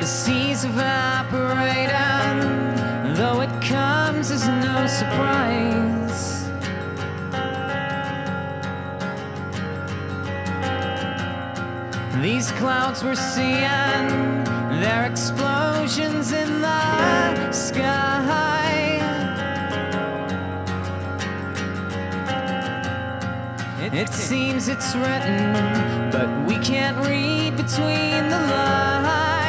The seas evaporating, though it comes as no surprise. These clouds we're seeing, they're explosions in the sky. It seems it's written, but we can't read between the lines.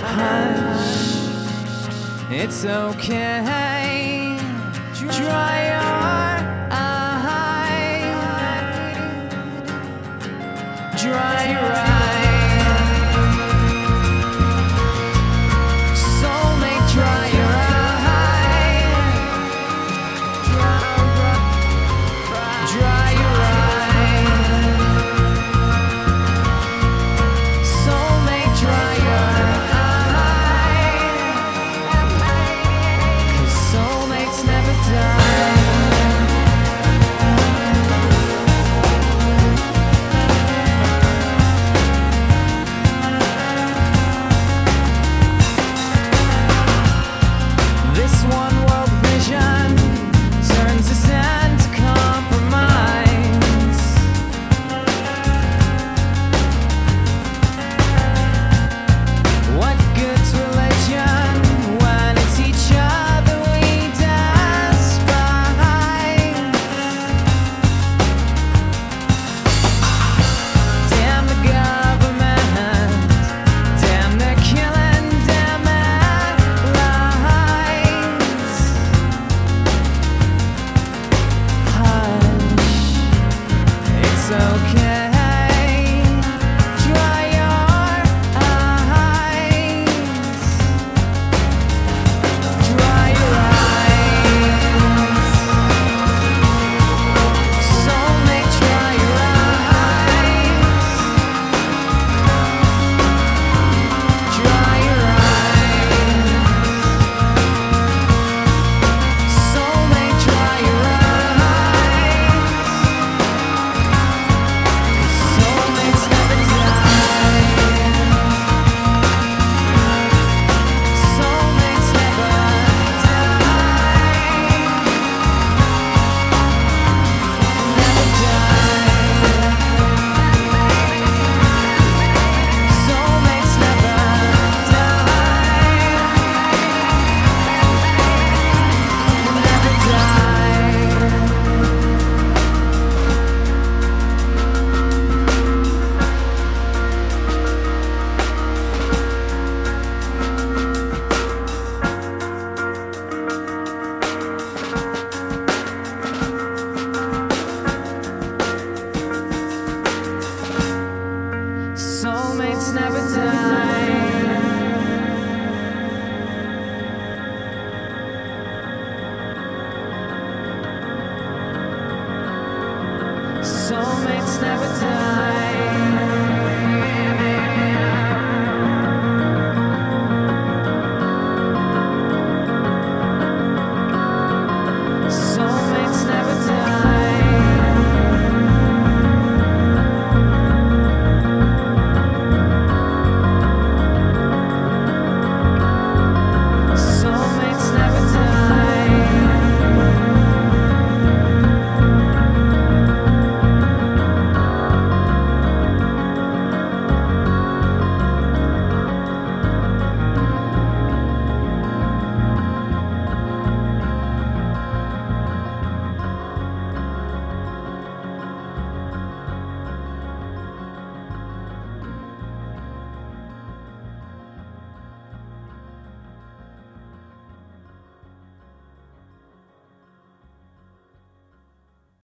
hush. It's okay. Dry so Soulmates never die.